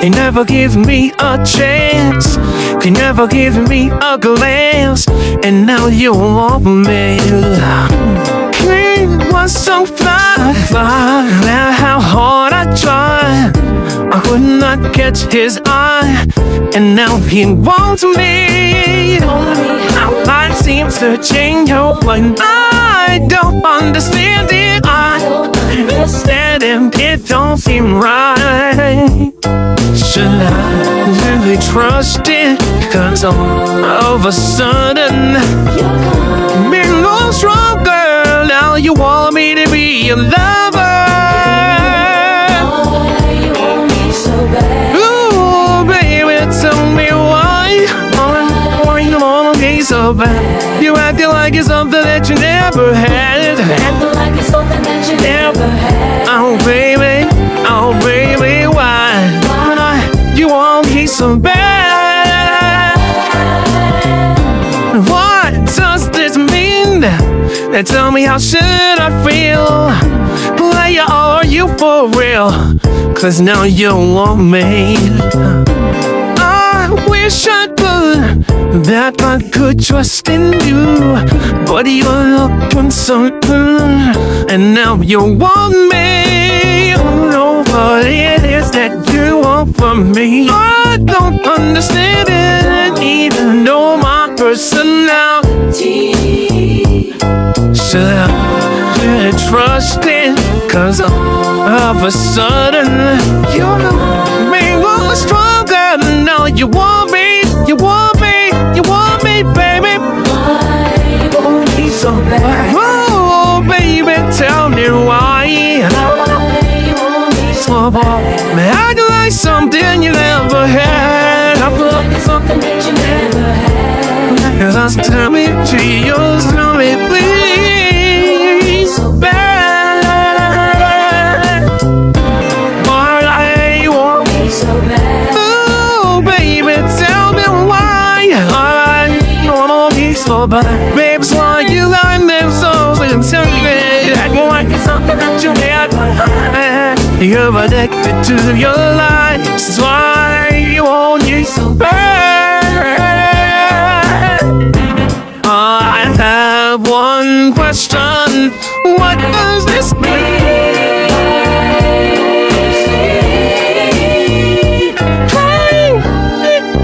He never gives me a chance. He never gives me a glance. And now you want me. He was so fly, fly. Now how hard I try. I could not catch his eye. And now he wants me. Our mind seems to change when I don't understand it. I understand it. It don't seem right. Should I really trust it? Cause all of a sudden, been no stronger. Now you want me to be your lover. So bad? You acting like it's something that you never had. Acting like it's something that you never had. Oh, baby, oh, baby, why? Why You want me so bad? What does this mean? Now tell me how should I feel? Player, are you for real? Cause now you want me. I wish I that I could trust in you. But you're looking so good, and now you want me. No, what it is that you want from me. I don't understand it, even though my personality. Should I trust it? Cause all of a sudden, you me was stronger. Now you want me, you want me, be. Babes, why you like them so me that like it's something that you had. Uh-huh. You're addicted to your lies. That's why you want you so bad. I have one question. What does this mean?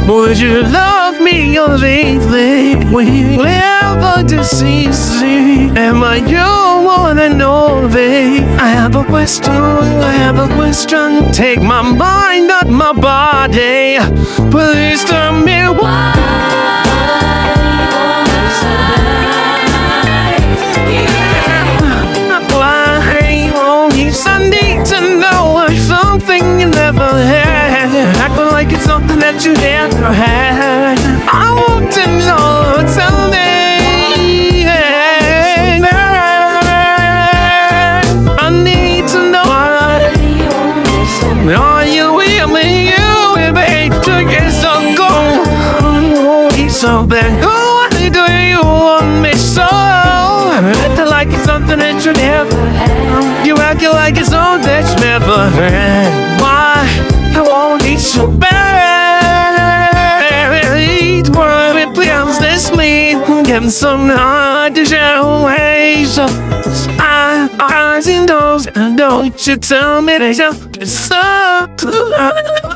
Would you love me or leave me? Will you ever deceive me? Am I your one and only? I have a question, I have a question. Take my mind, not my body. Please tell me why. Something you never had. Acting like it's something that you never had. Are you with me? You and me to get so cold. Oh, he's so bad. Why do you want me so? Acting like it's something that you never had. You acting like it's something that you never had. Why? I want it so bad. Each word it feels this me. Getting so hard to show ways. I, and those. Don't you tell me that you're so